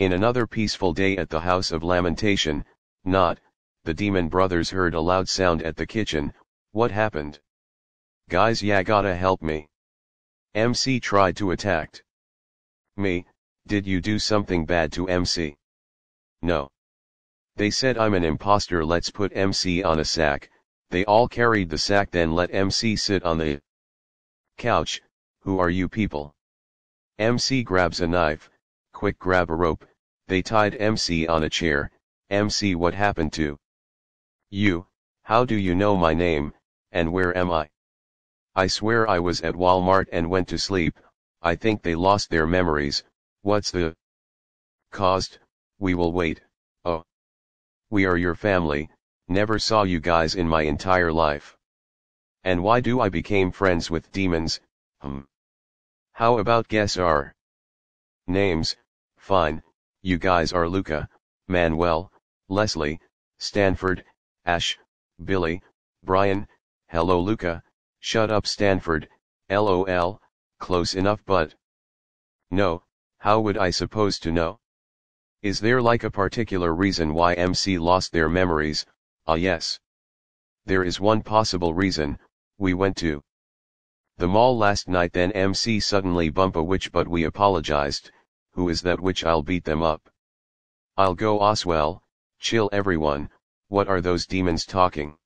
In another peaceful day at the house of lamentation, not, the demon brothers heard a loud sound at the kitchen, what happened? Guys ya gotta help me. MC tried to attack. Me, did you do something bad to MC? No. They said I'm an imposter let's put MC on a sack, they all carried the sack then let MC sit on the couch, who are you people? MC grabs a knife, quick grab a rope, they tied MC on a chair, MC what happened to you, how do you know my name, and where am I? I swear I was at Walmart and went to sleep, I think they lost their memories, what's the caused, we will wait, oh. We are your family, never saw you guys in my entire life. And why do I became friends with demons, hmm. How about guess our names, fine, you guys are Luca, Manuel, Leslie, Stanford, Ash, Billy, Brian, hello Luca, shut up Stanford, lol, close enough but. No, how would I suppose to know? Is there like a particular reason why MC lost their memories, ah yes. There is one possible reason, we went to the mall last night then MC suddenly bump a witch but we apologized, who is that which I'll beat them up. I'll go Oswell, chill everyone, what are those demons talking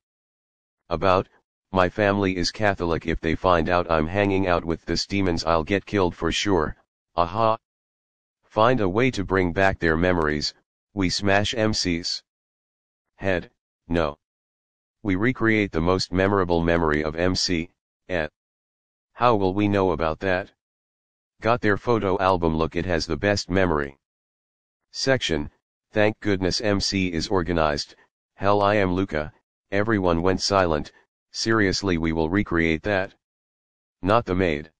about, my family is Catholic if they find out I'm hanging out with this demons I'll get killed for sure, aha. Find a way to bring back their memories, we smash MC's head, no. We recreate the most memorable memory of MC, et. Eh. How will we know about that? Got their photo album look it has the best memory. Section, thank goodness MC is organized, hell I am Luca, everyone went silent, seriously we will recreate that. Not the maid.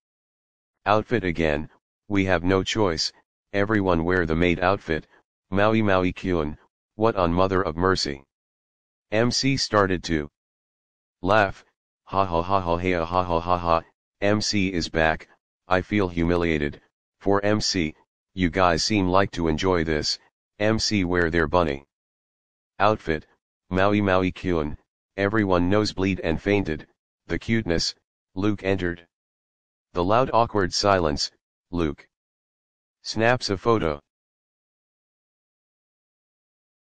Outfit again, we have no choice, everyone wear the maid outfit, Moe Moe Kyun, what on mother of mercy. MC started to laugh, ha ha ha ha ha ha ha ha. Ha, MC is back, I feel humiliated, for MC, you guys seem like to enjoy this, MC wear their bunny. Outfit, Moe Moe Kyun, everyone nosebleed and fainted, the cuteness, Luke entered. The loud awkward silence, Luke. Snaps a photo.